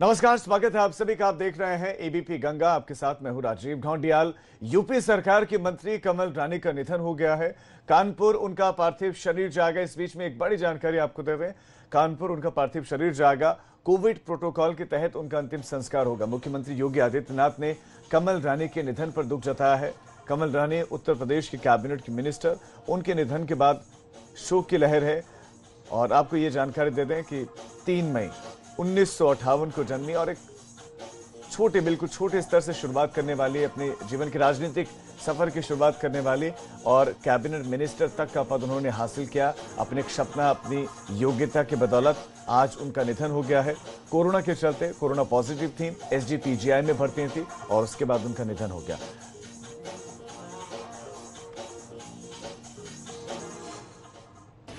नमस्कार, स्वागत है आप सभी का। आप देख रहे हैं एबीपी गंगा। आपके साथ मैं हूँ राजीव ढौंडियाल यूपी सरकार की मंत्री कमल रानी का निधन हो गया है। कानपुर उनका पार्थिव शरीर जाएगा। इस बीच में एक बड़ी जानकारी आपको दे दें। कानपुर उनका पार्थिव शरीर जाएगा। कोविड प्रोटोकॉल के तहत उनका अंतिम संस्कार होगा। मुख्यमंत्री योगी आदित्यनाथ ने कमल रानी के निधन पर दुख जताया है। कमल रानी उत्तर प्रदेश के कैबिनेट की मिनिस्टर। उनके निधन के बाद शोक की लहर है। और आपको ये जानकारी दे दें कि तीन मई उन्नीस सौ अठावन को जन्मी और एक छोटे, बिल्कुल छोटे स्तर से शुरुआत करने वाली, अपने जीवन के राजनीतिक सफ़र की शुरुआत करने वाली और कैबिनेट मिनिस्टर तक का पद उन्होंने हासिल किया। अपने सपना, अपनी योग्यता के बदौलत आज उनका निधन हो गया है। कोरोना के चलते, कोरोना पॉजिटिव थी एसजीपीजीआई में भर्ती थी और उसके बाद उनका निधन हो गया।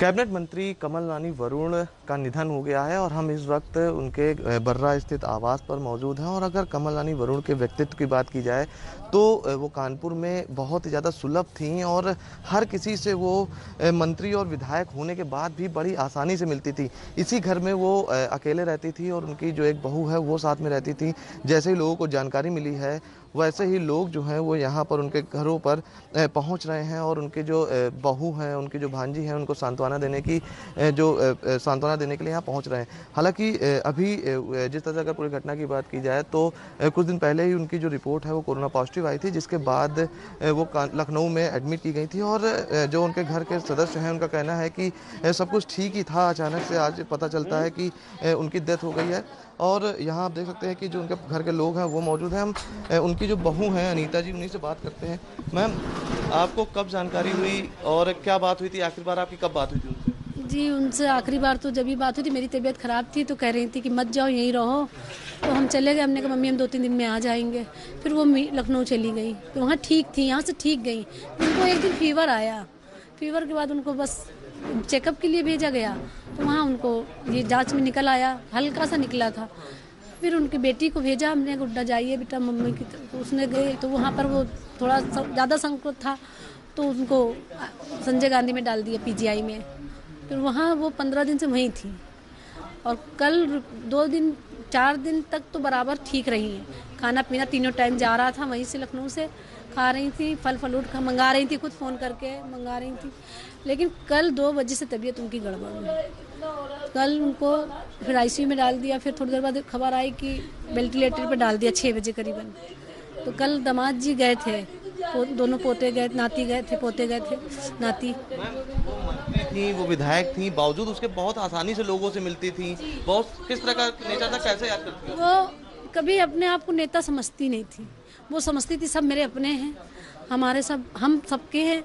कैबिनेट मंत्री कमल रानी वरुण का निधन हो गया है और हम इस वक्त उनके बर्रा स्थित आवास पर मौजूद हैं। और अगर कमल रानी वरुण के व्यक्तित्व की बात की जाए तो वो कानपुर में बहुत ही ज़्यादा सुलभ थी और हर किसी से वो मंत्री और विधायक होने के बाद भी बड़ी आसानी से मिलती थी। इसी घर में वो अकेले रहती थी और उनकी जो एक बहू है वो साथ में रहती थी। जैसे ही लोगों को जानकारी मिली है, वैसे ही लोग जो हैं वो यहाँ पर उनके घरों पर पहुँच रहे हैं और उनके जो बहू हैं, उनकी जो भांजी हैं, उनको सांत्वना देने की जो सांत्वना देने के लिए यहाँ पहुँच रहे हैं। हालाँकि अभी जिस तरह से अगर पूरी घटना की बात की जाए तो कुछ दिन पहले ही उनकी जो रिपोर्ट है वो कोरोना पॉजिटिव आई थी, जिसके बाद वो लखनऊ में एडमिट की गई थी और जो उनके घर के सदस्य हैं, उनका कहना है कि सब कुछ ठीक ही था। अचानक से आज पता चलता है कि उनकी डेथ हो गई है और यहाँ आप देख सकते हैं कि जो उनके घर के लोग हैं, वो मौजूद हैं। हम उनकी जो बहू हैं, अनीता जी, उन्हीं से बात करते हैं। मैम, आपको कब जानकारी हुई और क्या बात हुई थी? आखिर बार आपकी कब बात हुई थी? जी, उनसे आखिरी बार तो जब भी बात हुई थी, मेरी तबीयत ख़राब थी तो कह रही थी कि मत जाओ, यहीं रहो। तो हम चले गए, हमने कहा, मम्मी, हम दो तीन दिन में आ जाएँगे। फिर वो लखनऊ चली गई। तो वहाँ ठीक थी, यहाँ से ठीक गई। उनको एक दिन फीवर आया। फीवर के बाद उनको बस चेकअप के लिए भेजा गया। तो वहाँ उनको ये जाँच में निकल आया, हल्का सा निकला था। फिर उनकी बेटी को भेजा, हमने गुड्डा जाइए बेटा, मम्मी की तो उसने गए तो वहाँ पर वो थोड़ा ज़्यादा संकट था। तो उनको संजय गांधी में डाल दिया पीजीआई में। फिर वहाँ वो पंद्रह दिन से वहीं थी। और कल दो दिन, चार दिन तक तो बराबर ठीक रही है। खाना पीना तीनों टाइम जा रहा था वहीं से लखनऊ से। खा रही थी, फल फलूट मंगा रही थी, खुद फ़ोन करके मंगा रही थी। लेकिन कल दो बजे से तबीयत उनकी गड़बड़ हुई। कल उनको फिर आईसीयू में डाल दिया, फिर थोड़ी देर बाद खबर आई कि वेंटिलेटर पर डाल दिया छः बजे करीबन। तो कल दामाद जी गए थे दोनों पोते गए, नाती गए थे, पोते गए थे, नाती। थी वो विधायक थी बावजूद उसके बहुत आसानी से लोगों से मिलती थी। बहुत किस तरह का नेता था कैसे याद करती वो कभी अपने आप को नेता समझती नहीं थी। वो समझती थी सब मेरे अपने हैं हमारे सब हम सबके हैं।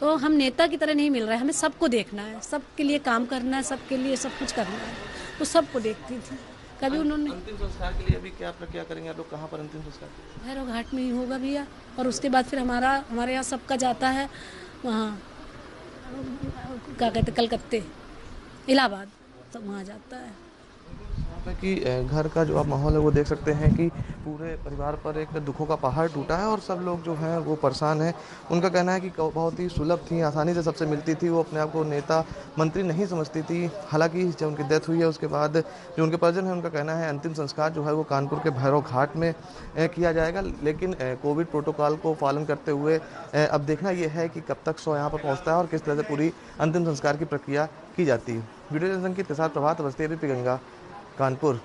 तो हम नेता की तरह नहीं मिल रहे हमें सबको देखना है सबके लिए काम करना है सबके लिए सब कुछ करना है। तो सबको देखती थी। कभी उन्होंने अंतिम संस्कार के लिए अभी क्या प्रक्रिया करेंगे आप लोग? कहाँ पर अंतिम संस्कार? भैरव घाट में ही होगा भैया और उसके बाद फिर हमारा हमारे यहाँ सबका जाता है वहाँ। क्या कहते कलकत्ते इलाहाबाद तो वहाँ जाता है। है कि घर का जो आप माहौल है वो देख सकते हैं कि पूरे परिवार पर एक दुखों का पहाड़ टूटा है और सब लोग जो हैं वो परेशान हैं। उनका कहना है कि बहुत ही सुलभ थी, आसानी से सबसे मिलती थी, वो अपने आप को नेता, मंत्री नहीं समझती थी। हालाँकि जब उनकी डेथ हुई है, उसके बाद जो उनके परिजन है, उनका कहना है अंतिम संस्कार जो है वो कानपुर के भैरव घाट में किया जाएगा। लेकिन कोविड प्रोटोकॉल को पालन करते हुए अब देखना यह है कि कब तक सो यहाँ पर पहुँचता है और किस तरह से पूरी अंतिम संस्कार की प्रक्रिया की जाती है। वीडियो जनसंख्या के साथ प्रभात अवस्थी गंगा। कानपुर।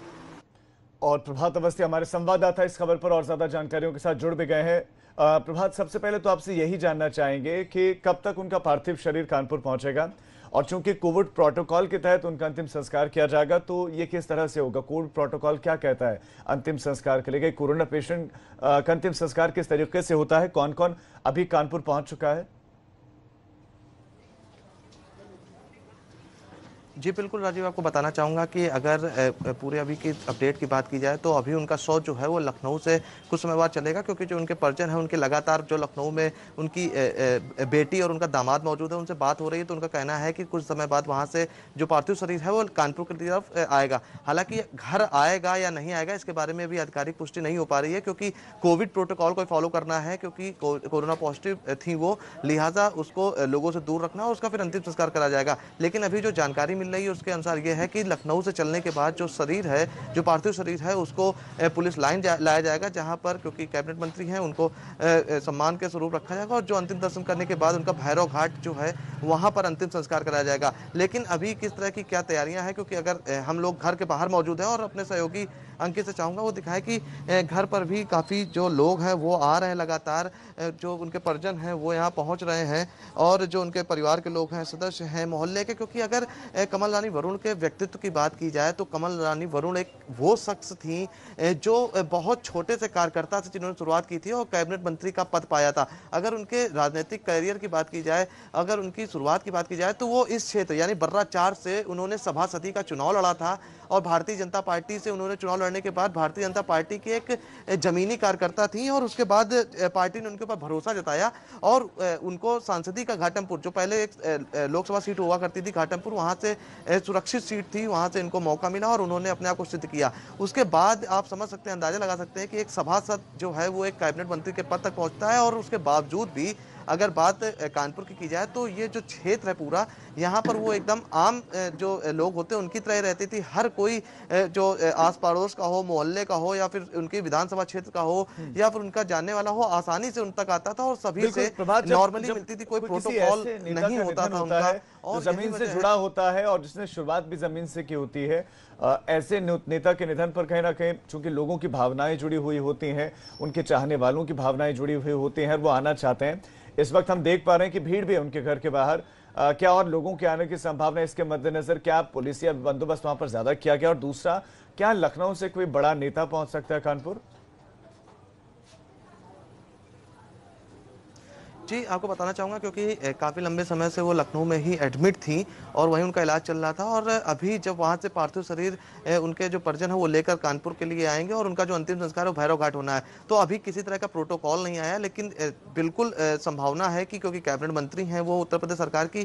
और प्रभात अवस्थी, हमारे संवाददाता इस खबर पर और ज़्यादा जानकारियों के साथ जुड़ भी गए हैं। प्रभात, सबसे पहले तो आपसे यही जानना चाहेंगे कि कब तक उनका पार्थिव शरीर कानपुर पहुंचेगा? और चूँकि कोविड प्रोटोकॉल के तहत उनका अंतिम संस्कार किया जाएगा तो ये किस तरह से होगा? कोविड प्रोटोकॉल क्या कहता है? अंतिम संस्कार के लिए कोरोना पेशेंट का अंतिम संस्कार किस तरीके से होता है? कौन कौन अभी कानपुर पहुँच चुका है? जी, बिल्कुल राजीव, आपको बताना चाहूँगा कि अगर पूरे अभी की अपडेट की बात की जाए तो अभी उनका शो जो है, वो लखनऊ से कुछ समय बाद चलेगा, क्योंकि जो उनके परिजन हैं, उनके लगातार जो लखनऊ में उनकी बेटी और उनका दामाद मौजूद है, उनसे बात हो रही है तो उनका कहना है कि कुछ समय बाद वहाँ से जो पार्थिव शरीर है, वो कानपुर की तरफ़ आएगा। हालाँकि घर आएगा या नहीं आएगा, इसके बारे में भी आधिकारिक पुष्टि नहीं हो पा रही है, क्योंकि कोविड प्रोटोकॉल को फॉलो करना है, क्योंकि कोरोना पॉजिटिव थी वो, लिहाजा उसको लोगों से दूर रखना और उसका फिर अंतिम संस्कार करा जाएगा। लेकिन अभी जो जानकारी मिल मिल रही है उसके अनुसार ये है कि लखनऊ से चलने के बाद जो शरीर है जो पार्थिव शरीर है उसको पुलिस लाइन जा, लाया जाएगा जहाँ पर क्योंकि कैबिनेट मंत्री हैं उनको सम्मान के स्वरूप रखा जाएगा और जो अंतिम दर्शन करने के बाद उनका भैरव घाट जो है वहाँ पर अंतिम संस्कार कराया जाएगा। लेकिन अभी किस तरह की क्या तैयारियाँ हैं? क्योंकि अगर हम लोग घर के बाहर मौजूद हैं और अपने सहयोगी अंकित से चाहूँगा, वो दिखाए कि घर पर भी काफ़ी जो लोग हैं, वो आ रहे हैं लगातार। जो उनके परिजन हैं, वो यहाँ पहुँच रहे हैं और जो उनके परिवार के लोग हैं, सदस्य हैं मोहल्ले के। क्योंकि अगर कमल रानी वरुण के व्यक्तित्व की बात की जाए तो कमल रानी वरुण एक वो शख्स थी जो बहुत छोटे से कार्यकर्ता से जिन्होंने शुरुआत की थी और कैबिनेट मंत्री का पद पाया था। अगर उनके राजनीतिक करियर की बात की जाए, अगर उनकी शुरुआत की बात की जाए तो वो इस क्षेत्र, यानी बर्रा चार से उन्होंने सभा सभासदी का चुनाव लड़ा था और भारतीय जनता पार्टी से उन्होंने चुनाव लड़ने के बाद भारतीय जनता पार्टी की एक जमीनी कार्यकर्ता थी और उसके बाद पार्टी ने उनके ऊपर भरोसा जताया और उनको सांसदी का घाटमपुर, जो पहले एक लोकसभा सीट हुआ करती थी घाटमपुर, वहाँ से सुरक्षित सीट थी, वहाँ से इनको मौका मिला और उन्होंने अपने आप को सिद्ध किया। उसके बाद आप समझ सकते हैं, अंदाज़ा लगा सकते हैं कि एक सभासद जो है वो एक कैबिनेट मंत्री के पद तक पहुँचता है और उसके बावजूद भी अगर बात कानपुर की की जाए तो ये जो क्षेत्र है पूरा यहाँ पर वो एकदम आम जो लोग होते हैं उनकी तरह रहती थी हर कोई जो आस पड़ोस का हो मोहल्ले का हो या फिर उनके विधानसभा क्षेत्र का हो हम्म। या फिर उनका जानने वाला हो आसानी से उन तक आता था और सभी से नॉर्मली मिलती थी कोई प्रोटोकॉल नहीं होता था उनका और ज़मीन से जुड़ा होता है और जिसने शुरुआत भी ज़मीन से की होती है ऐसे नेता के निधन पर कहीं ना कहीं चूँकि लोगों की भावनाएँ जुड़ी हुई होती हैं उनके चाहने वालों की भावनाएँ जुड़ी हुई होती हैं और वो आना चाहते हैं इस वक्त हम देख पा रहे हैं कि भीड़ भी है उनके घर के बाहर। आ, क्या और लोगों के आने की संभावना इसके मद्देनजर? क्या पुलिस या बंदोबस्त वहाँ पर ज़्यादा किया गया? और दूसरा क्या लखनऊ से कोई बड़ा नेता पहुँच सकता है कानपुर? जी, आपको बताना चाहूँगा क्योंकि काफ़ी लंबे समय से वो लखनऊ में ही एडमिट थी और वहीं उनका इलाज चल रहा था और अभी जब वहाँ से पार्थिव शरीर उनके जो परिजन है वो लेकर कानपुर के लिए आएँगे और उनका जो अंतिम संस्कार है भैरव घाट होना है। तो अभी किसी तरह का प्रोटोकॉल नहीं आया, लेकिन बिल्कुल संभावना है कि क्योंकि कैबिनेट मंत्री हैं वो उत्तर प्रदेश सरकार की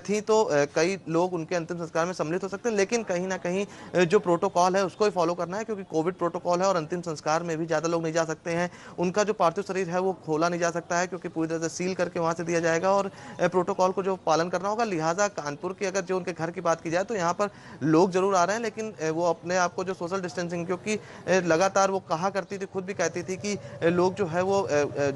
थी तो कई लोग उनके अंतिम संस्कार में सम्मिलित हो सकते हैं, लेकिन कहीं ना कहीं जो प्रोटोकॉल है उसको ही फॉलो करना है क्योंकि कोविड प्रोटोकॉल है और अंतिम संस्कार में भी ज़्यादा लोग नहीं जा सकते हैं। उनका जो पार्थिव शरीर है वो खोला नहीं जा सकता है क्योंकि पूरी तरह से सील करके वहाँ से दिया जाएगा और प्रोटोकॉल को जो पालन करना होगा, लिहाजा कानपुर की अगर जो उनके घर की बात की जाए तो यहाँ पर लोग ज़रूर आ रहे हैं, लेकिन वो अपने आप को जो सोशल डिस्टेंसिंग, क्योंकि लगातार वो कहा करती थी, खुद भी कहती थी कि लोग जो है वो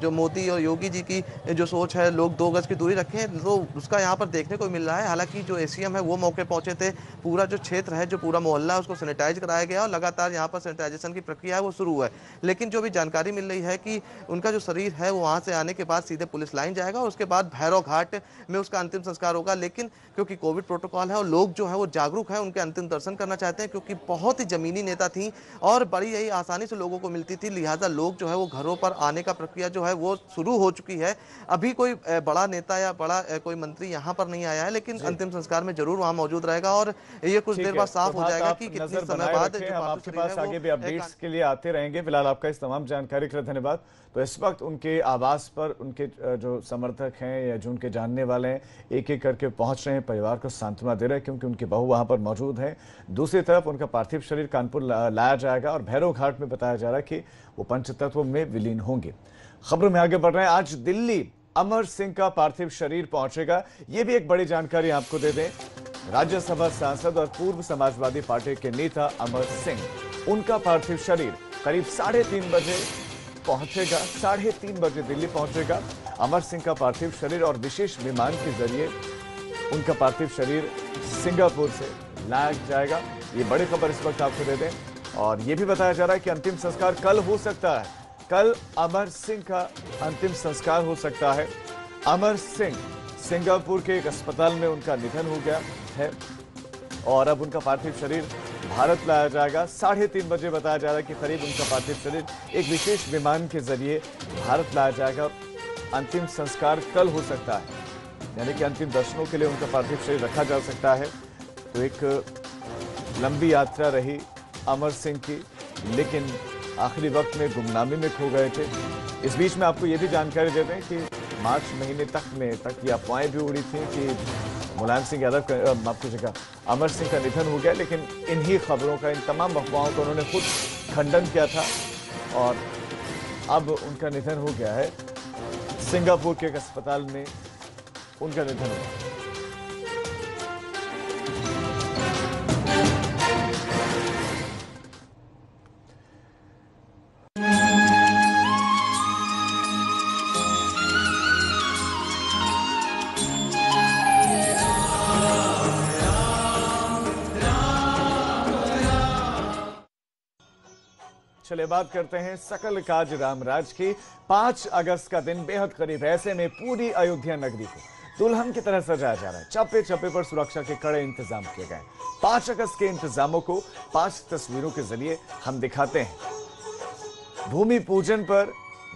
जो मोदी और योगी जी की जो सोच है, लोग दो गज की दूरी रखें तो उसका यहाँ पर देखने को मिल रहा है। हालाँकि जो एसीएम है, वो मौके पहुँचे थे, पूरा जो क्षेत्र है, जो पूरा मोहल्ला उसको सैनिटाइज कराया गया और लगातार यहाँ पर सैनिटाइजेशन की प्रक्रिया है, वो शुरू है। लेकिन जो भी जानकारी मिल रही है कि उनका जो शरीर है, वो वहाँ से आने के बाद सीधे पुलिस लाइन जाएगा और उसके बाद भैरव घाट में उसका अंतिम संस्कार होगा। लेकिन क्योंकि कोविड प्रोटोकॉल है और लोग जो है वो जागरूक है उनके अंतिम दर्शन करना चाहते हैं क्योंकि बहुत ही जमीनी नेता थी और बड़ी यही आसानी से लोगों को मिलती थी। लिहाजा लोग जो है वो घरों पर आने का प्रक्रिया जो है वो शुरू हो चुकी है। अभी कोई बड़ा नेता या बड़ा कोई मंत्री यहाँ पर नहीं आया है लेकिन अंतिम संस्कार में ज़रूर वहाँ मौजूद रहेगा और ये कुछ देर बाद साफ़ हो जाएगा की कितने समय बाद आपके पास आगे भी अपडेट्स के लिए आते रहेंगे। फ़िलहाल आपका इस तमाम जानकारी के लिए धन्यवाद तो इस वक्त उनके आवास पर उनके जो समर्थक हैं या जो उनके जानने वाले हैं एक एक करके पहुँच रहे हैं, परिवार को सांत्वना दे रहे हैं, क्योंकि उनकी बहू वहाँ पर मौजूद है। दूसरी तरफ़ उनका पार्थिव शरीर कानपुर लाया जाएगा और भैरव घाट में बताया जा रहा है कि वो पंचतत्व में विलीन होंगे। खबरों में आगे बढ़ रहे हैं। आज दिल्ली अमर सिंह का पार्थिव शरीर पहुंचेगा। ये भी एक बड़ी जानकारी आपको दे दें। राज्यसभा सांसद और पूर्व समाजवादी पार्टी के नेता अमर सिंह, उनका पार्थिव शरीर करीब साढ़े तीन बजे पहुंचेगा, साढ़े तीन बजे दिल्ली पहुंचेगा। अमर सिंह का पार्थिव शरीर और विशेष विमान के ज़रिए उनका पार्थिव शरीर सिंगापुर से लाया जाएगा। ये बड़ी खबर इस वक्त आपको दे दें। और ये भी बताया जा रहा है कि अंतिम संस्कार कल हो सकता है। कल अमर सिंह का अंतिम संस्कार हो सकता है। अमर सिंह सिंगापुर के एक अस्पताल में उनका निधन हो गया है। और अब उनका पार्थिव शरीर भारत लाया जाएगा। साढ़े तीन बजे बताया जा रहा है कि करीब उनका पार्थिव शरीर एक विशेष विमान के ज़रिए भारत लाया जाएगा। अंतिम संस्कार कल हो सकता है। यानी कि अंतिम दर्शनों के लिए उनका पार्थिव शरीर रखा जा सकता है। तो एक लंबी यात्रा रही अमर सिंह की, लेकिन आखिरी वक्त में गुमनामी में खो गए थे। इस बीच में आपको यह भी जानकारी दे दें कि मार्च महीने तक में, तक ये अफवाहें भी उड़ी थी कि मुलायम सिंह यादव माफ़ कीजिएगा, अमर सिंह का निधन हो गया, लेकिन इन्हीं खबरों का, इन तमाम अफवाहों का उन्होंने खुद खंडन किया था और अब उनका निधन हो गया है। सिंगापुर के एक अस्पताल में उनका निधन हुआ चलिए बात करते हैं सकल काज रामराज की। पाँच अगस्त का दिन बेहद करीब ऐसे में पूरी अयोध्या नगरी को दुल्हन की तरह सजाया जा रहा है। चप्पे चप्पे पर सुरक्षा के कड़े इंतज़ाम किए गए। पाँच अगस्त के इंतजामों को पाँच तस्वीरों के ज़रिए हम दिखाते हैं। भूमि पूजन पर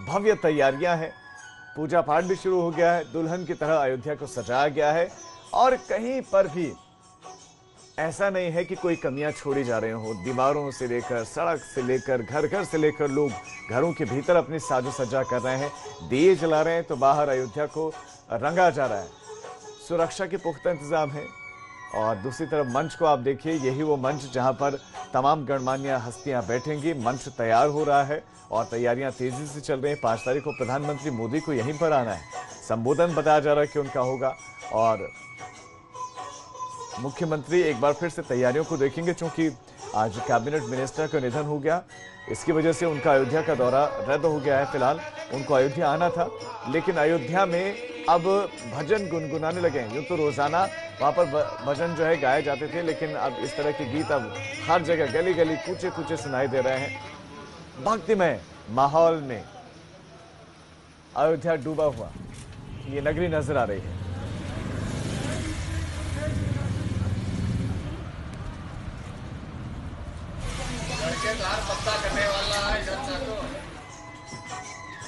भव्य तैयारियाँ हैं। पूजा पाठ भी शुरू हो गया है। दुल्हन की तरह अयोध्या को सजाया गया है। और कहीं पर भी ऐसा नहीं है कि कोई कमियाँ छोड़ी जा रही हो। दीवारों से लेकर, सड़क से लेकर घर घर से लेकर लोग घरों के भीतर अपनी साजो सज्जा कर रहे हैं। दिए जला रहे हैं तो बाहर अयोध्या को रंगा जा रहा है। सुरक्षा के पुख्ता इंतज़ाम है। और दूसरी तरफ़ मंच को आप देखिए, यही वो मंच जहाँ पर तमाम गणमान्य हस्तियाँ बैठेंगी। मंच तैयार हो रहा है और तैयारियाँ तेज़ी से चल रही हैं। पाँच तारीख को प्रधानमंत्री मोदी को यहीं पर आना है। संबोधन बताया जा रहा है कि उनका होगा। और मुख्यमंत्री एक बार फिर से तैयारियों को देखेंगे क्योंकि आज कैबिनेट मिनिस्टर का निधन हो गया। इसकी वजह से उनका अयोध्या का दौरा रद्द हो गया है फ़िलहाल। उनको अयोध्या आना था, लेकिन अयोध्या में अब भजन गुनगुनाने लगे हैं। यूँ तो रोज़ाना वहाँ पर भजन जो है गाए जाते थे, लेकिन अब इस तरह के गीत अब हर जगह गली गली कूचे कूचे सुनाई दे रहे हैं। भक्तिमय माहौल में अयोध्या डूबा हुआ। ये नगरी नज़र आ रही है।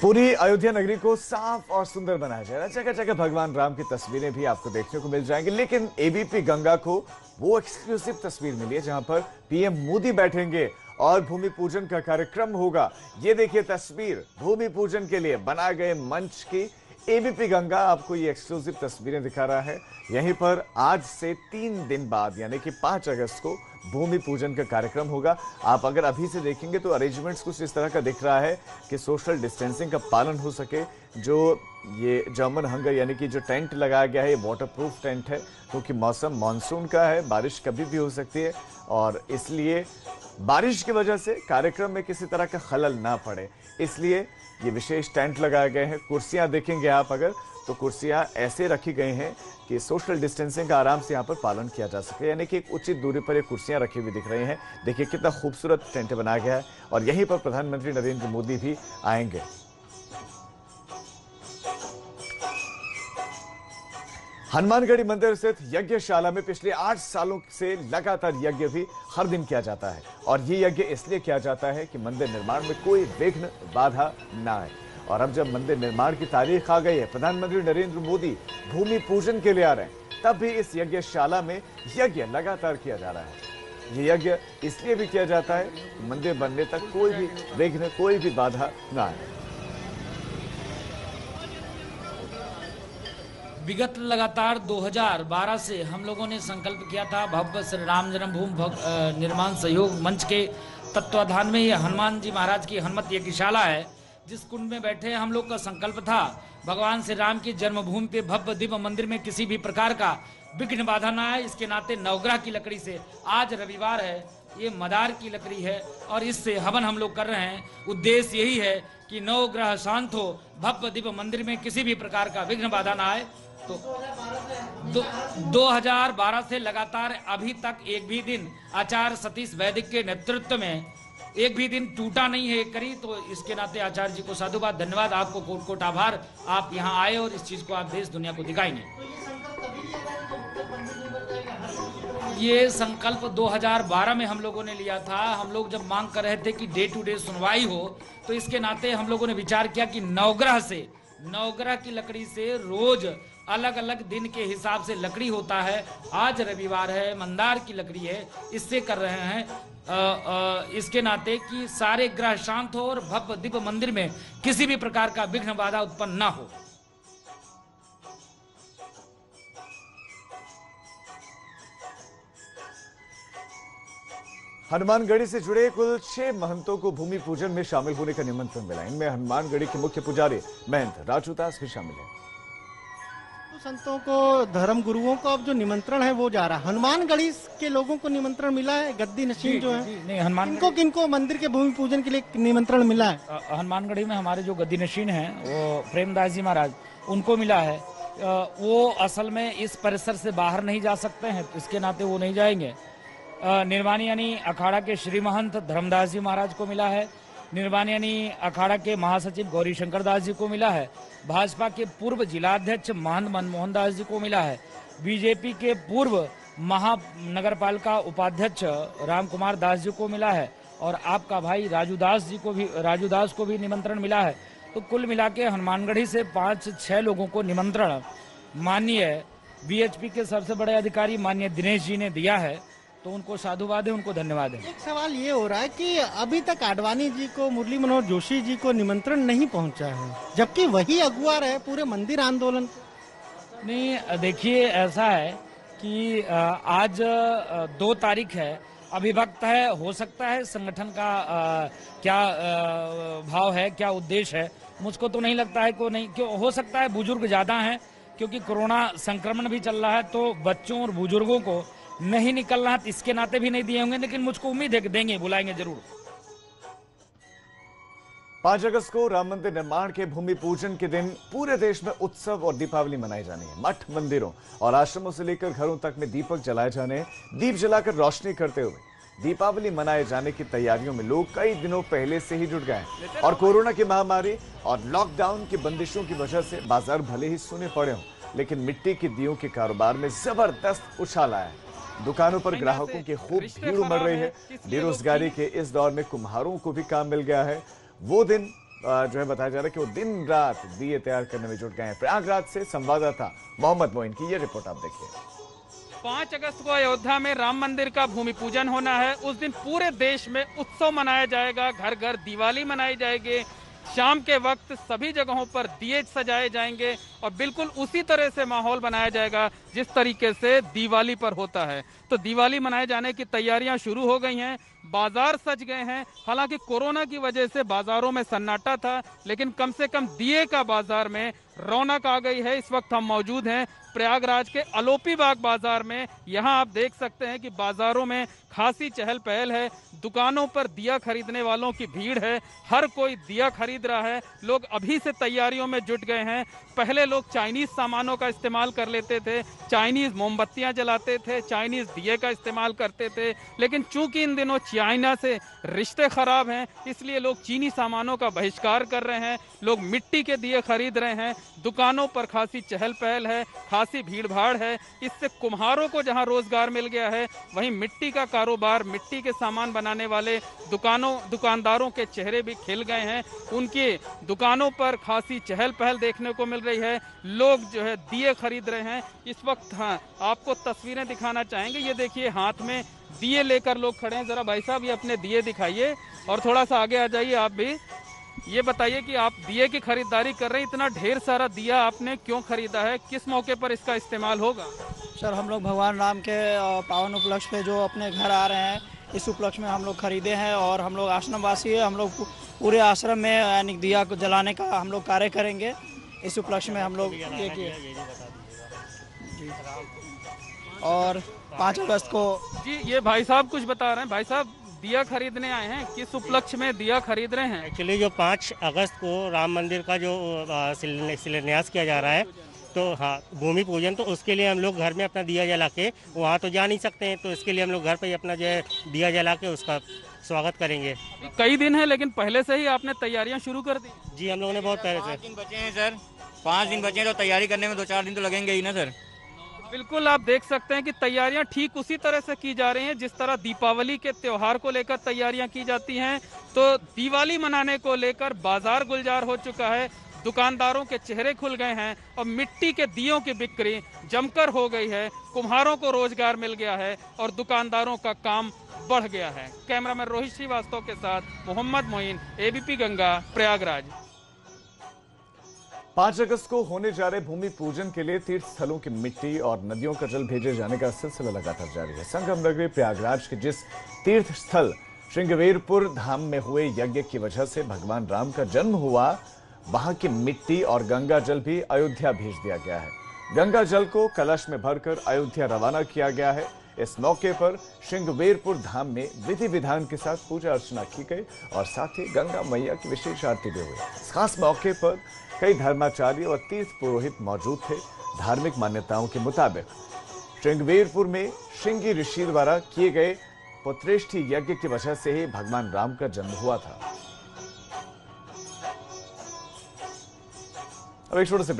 पूरी अयोध्या नगरी को साफ़ और सुंदर बनाया जा रहा है। जगह जगह भगवान राम की तस्वीरें भी आपको देखने को मिल जाएँगी, लेकिन एबीपी गंगा को वो एक्सक्लूसिव तस्वीर मिली है जहाँ पर पीएम मोदी बैठेंगे और भूमि पूजन का कार्यक्रम होगा। ये देखिए तस्वीर, भूमि पूजन के लिए बनाए गए मंच की एबीपी गंगा आपको ये एक्सक्लूसिव तस्वीरें दिखा रहा है। यहीं पर आज से तीन दिन बाद, यानी कि पाँच अगस्त को भूमि पूजन का कार्यक्रम होगा। आप अगर अभी से देखेंगे तो अरेंजमेंट्स कुछ इस तरह का दिख रहा है कि सोशल डिस्टेंसिंग का पालन हो सके। जो ये जर्मन हंगर यानी कि जो टेंट लगाया गया है, ये वाटर प्रूफ टेंट है, क्योंकि तो मौसम मानसून का है, बारिश कभी भी हो सकती है। और इसलिए बारिश की वजह से कार्यक्रम में किसी तरह का खलल ना पड़े। इसलिए ये विशेष टेंट लगाए गए हैं। कुर्सियाँ देखेंगे आप अगर तो कुर्सियाँ ऐसे रखी गई हैं कि सोशल डिस्टेंसिंग का आराम से यहाँ पर पालन किया जा सके। यानी कि एक उचित दूरी पर ये कुर्सियाँ रखी हुई दिख रही हैं। देखिए कितना खूबसूरत टेंट बनाया गया है और यहीं पर प्रधानमंत्री नरेंद्र मोदी भी आएँगे। हनुमानगढ़ी मंदिर स्थित यज्ञशाला में पिछले आठ सालों से लगातार यज्ञ भी हर दिन किया जाता है। और ये यज्ञ इसलिए किया जाता है कि मंदिर निर्माण में कोई विघ्न, बाधा ना आए। और अब जब मंदिर निर्माण की तारीख आ गई है, प्रधानमंत्री नरेंद्र मोदी भूमि पूजन के लिए आ रहे हैं, तब भी इस यज्ञशाला में यज्ञ लगातार किया जा रहा है। ये यज्ञ इसलिए भी किया जाता है मंदिर बनने तक कोई भी विघ्न, कोई भी बाधा ना आए। विगत लगातार 2012 से हम लोगों ने संकल्प किया था, भव्य श्री राम जन्मभूमि निर्माण सहयोग मंच के तत्वाधान में ये हनुमान जी महाराज की हनुमत यज्ञशाला है, जिस कुंड में बैठे हम लोग का संकल्प था, भगवान श्री राम की जन्मभूमि पे भव्य दिव्य मंदिर में किसी भी प्रकार का विघ्न बाधा ना आए, इसके नाते नवग्रह की लकड़ी से आज रविवार है, ये मदार की लकड़ी है, और इससे हवन हम लोग कर रहे हैं। उद्देश्य यही है कि नवग्रह शांत हो, भव्य दिव्य मंदिर में किसी भी प्रकार का विघ्न बाधा ना आए तो दो, 2012 से लगातार अभी तक एक भी दिन आचार्य सतीश वैदिक के नेतृत्व में एक भी दिन टूटा नहीं है करी। तो इसके नाते आचार्य जी को साधुवाद धन्यवाद। आपको कोट कोट आभार। आप यहाँ आए और इस चीज़ को आप देश दुनिया को दिखाएँगे। ये संकल्प 2012 में हम लोगों ने लिया था। हम लोग जब मांग कर रहे थे कि डे टू डे सुनवाई हो तो इसके नाते हम लोगों ने विचार किया कि नवग्रह से नवग्रह की लकड़ी से रोज अलग अलग दिन के हिसाब से लकड़ी होता है। आज रविवार है मंदार की लकड़ी है इससे कर रहे हैं। आ, आ, इसके नाते कि सारे ग्रह शांत हो और भव्य दिव्य मंदिर में किसी भी प्रकार का विघ्न बाधा उत्पन्न ना हो। हनुमानगढ़ी से जुड़े कुल छह महंतों को भूमि पूजन में शामिल होने का निमंत्रण मिला। इनमें हनुमानगढ़ी के मुख्य पुजारी महंत राजूदास भी शामिल है। संतों को धर्म गुरुओं को अब जो निमंत्रण है वो जा रहा है। हनुमानगढ़ी के लोगों को निमंत्रण मिला है? गद्दी नशीन जो है। नहीं हनुमान किनको किनको मंदिर के भूमि पूजन के लिए निमंत्रण मिला है? हनुमानगढ़ी में हमारे जो गद्दी नशीन है वो प्रेमदास जी महाराज उनको मिला है। वो असल में इस परिसर से बाहर नहीं जा सकते हैं इसके नाते वो नहीं जाएँगे। निर्वाणी यानी अखाड़ा के श्री महंत धर्मदास जी महाराज को मिला है। निर्वाण यानी अखाड़ा के महासचिव गौरी शंकर दास जी को मिला है। भाजपा के पूर्व जिलाध्यक्ष महंत मनमोहन दास जी को मिला है। बीजेपी के पूर्व महानगर पालिका उपाध्यक्ष राम कुमार दास जी को मिला है और आपका भाई राजू दास जी को भी, राजू दास को भी निमंत्रण मिला है। तो कुल मिला के हनुमानगढ़ी से पाँच छः लोगों को निमंत्रण माननीय बीएचपी के सबसे बड़े अधिकारी माननीय दिनेश जी ने दिया है। तो उनको साधुवाद है उनको धन्यवाद है। एक सवाल ये हो रहा है कि अभी तक आडवाणी जी को मुरली मनोहर जोशी जी को निमंत्रण नहीं पहुँचा है जबकि वही अगुआ रहे पूरे मंदिर आंदोलन। नहीं देखिए ऐसा है कि आज दो तारीख है अभिभक्त है हो सकता है संगठन का क्या भाव है क्या उद्देश्य है मुझको तो नहीं लगता है को नहीं क्यों हो सकता है बुज़ुर्ग ज़्यादा हैं क्योंकि कोरोना संक्रमण भी चल रहा है तो बच्चों और बुज़ुर्गों को नहीं निकलना है इसके नाते भी नहीं दिए होंगे, लेकिन मुझको उम्मीद है कि देंगे, बुलाएँगे ज़रूर। पाँच अगस्त को राम मंदिर निर्माण के भूमि पूजन के दिन पूरे देश में उत्सव और दीपावली मनाई जानी है। मठ, मंदिरों और आश्रमों से लेकर घरों तक में दीपक जलाए जाने, दीप जलाकर रोशनी करते हुए दीपावली मनाए जाने की तैयारियों में लोग कई दिनों पहले से ही जुट गए और कोरोना की महामारी और लॉकडाउन की बंदिशों की वजह से बाज़ार भले ही सुने पड़े हों, लेकिन मिट्टी के दियों के कारोबार में ज़बरदस्त उछाल आया है। दुकानों पर ग्राहकों की खूब भीड़ उमड़ रही है बेरोजगारी के इस दौर में कुम्हारों को भी काम मिल गया है। वो दिन जो है बताया जा रहा है कि वो दिन रात दिए तैयार करने में जुट गए हैं। प्रयागराज से संवाददाता मोहम्मद मोइन की ये रिपोर्ट आप देखिए। पाँच अगस्त को अयोध्या में राम मंदिर का भूमि पूजन होना है। उस दिन पूरे देश में उत्सव मनाया जाएगा घर घर दिवाली मनाई जाएगी। शाम के वक्त सभी जगहों पर दिए सजाए जाएँगे। और बिल्कुल उसी तरह से माहौल बनाया जाएगा जिस तरीके से दिवाली पर होता है। तो दिवाली मनाए जाने की तैयारियाँ शुरू हो गई हैं, बाज़ार सज गए हैं। हालाँकि कोरोना की वजह से बाजारों में सन्नाटा था, लेकिन कम से कम दिए का बाज़ार में रौनक आ गई है। इस वक्त हम मौजूद हैं प्रयागराज के अलोपी बाग बाज़ार में। यहाँ आप देख सकते हैं कि बाजारों में खासी चहल पहल है। दुकानों पर दिया खरीदने वालों की भीड़ है। हर कोई दिया खरीद रहा है। लोग अभी से तैयारियों में जुट गए हैं। पहले लोग चाइनीज़ सामानों का इस्तेमाल कर लेते थे चाइनीज़ मोमबत्तियाँ जलाते थे चाइनीज़ दिए का इस्तेमाल करते थे। लेकिन चूँकि इन दिनों चाइना से रिश्ते खराब हैं, इसलिए लोग चीनी सामानों का बहिष्कार कर रहे हैं, लोग मिट्टी के दिए खरीद रहे हैं, दुकानों पर खासी चहल पहल है, खासी भीड़ भाड़ है, इससे कुम्हारों को जहाँ रोज़गार मिल गया है, वहीं मिट्टी का कारोबार, मिट्टी के सामान बनाने वाले दुकानों, दुकानदारों के चेहरे भी खिल गए हैं। उनकी दुकानों पर खासी चहल पहल देखने को मिल रही है लोग जो है दिए खरीद रहे हैं। इस वक्त हाँ आपको तस्वीरें दिखाना चाहेंगे। ये देखिए, हाथ में दिए लेकर लोग खड़े हैं। जरा भाई साहब, ये अपने दिए दिखाइए और थोड़ा सा आगे आ जाइए आप भी। ये बताइए कि आप दिए की खरीदारी कर रहे हैं। इतना ढेर सारा दिया आपने क्यों खरीदा है? किस मौके पर इसका इस्तेमाल होगा? सर, हम लोग भगवान राम के पावन उपलक्ष्य पे जो अपने घर आ रहे हैं, इस उपलक्ष्य में हम लोग खरीदे हैं और हम लोग आश्रम वासी है। हम लोग पूरे आश्रम में, यानी दिया को जलाने का हम लोग कार्य करेंगे। इस उपलक्ष्य में हम लोग ये किए जी। और पाँच अगस्त को जी ये भाई साहब कुछ बता रहे हैं। भाई साहब दिया खरीदने आए हैं। किस उपलक्ष्य में दिया खरीद रहे हैं? एक्चुअली जो पाँच अगस्त को राम मंदिर का जो शिलान्यास किया जा रहा है तो हाँ भूमि पूजन तो उसके लिए हम लोग घर में अपना दिया जला के वहाँ तो जा नहीं सकते हैं तो इसके लिए हम लोग घर पे ही अपना जो है दिया जला के उसका स्वागत करेंगे। कई दिन है लेकिन पहले से ही आपने तैयारियाँ शुरू कर दी। जी हम लोगों ने बहुत पहले से। दिन बचे हैं सर। पाँच दिन बचे हैं तो तैयारी करने में दो चार दिन तो लगेंगे ही ना सर। बिल्कुल आप देख सकते हैं कि तैयारियाँ ठीक उसी तरह से की जा रही हैं जिस तरह दीपावली के त्योहार को लेकर तैयारियाँ की जाती हैं। तो दिवाली मनाने को लेकर बाज़ार गुलजार हो चुका है दुकानदारों के चेहरे खुल गए हैं और मिट्टी के दियों की बिक्री जमकर हो गई है। कुम्हारों को रोज़गार मिल गया है और दुकानदारों का काम बढ़ गया है। कैमरामैन रोहित श्रीवास्तव के साथ मोहम्मद मोइन एबीपी गंगा, प्रयागराज। पाँच अगस्त को होने जा रहे भूमि पूजन के लिए तीर्थ स्थलों की मिट्टी और नदियों का जल भेजे जाने का सिलसिला लगातार जारी है। संगम नगरी प्रयागराज के जिस तीर्थ स्थल श्रृंगवीरपुर धाम में हुए यज्ञ की वजह से भगवान राम का जन्म हुआ, वहाँ की मिट्टी और गंगा जल भी अयोध्या भेज दिया गया है। गंगा जल को कलश में भरकर अयोध्या रवाना किया गया है। इस मौके पर श्रृंगवेरपुर धाम में विधि विधान के साथ पूजा अर्चना की गई और साथ ही गंगा मैया की विशेष आरती भी हुई। खास मौके पर कई धर्माचार्य और तीर्थ पुरोहित मौजूद थे, धार्मिक मान्यताओं के मुताबिक। श्रृंगवेरपुर में श्रृंगी ऋषि द्वारा किए गए पुत्रेष्ठी यज्ञ की वजह से ही भगवान राम का जन्म हुआ था। अब एक छोटे से